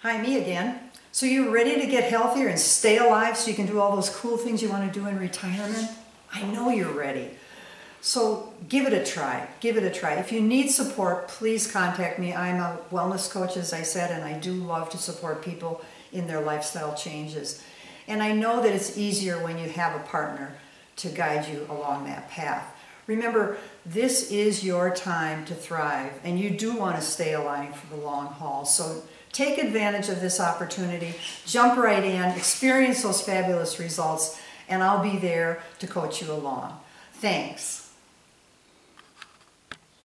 Hi, me again. So you're ready to get healthier and stay alive so you can do all those cool things you want to do in retirement? I know you're ready. So give it a try. Give it a try. If you need support, please contact me. I'm a wellness coach, as I said, and I do love to support people in their lifestyle changes. And I know that it's easier when you have a partner to guide you along that path. Remember, this is your time to thrive, and you do want to stay alive for the long haul. So take advantage of this opportunity, jump right in, experience those fabulous results, and I'll be there to coach you along. Thanks.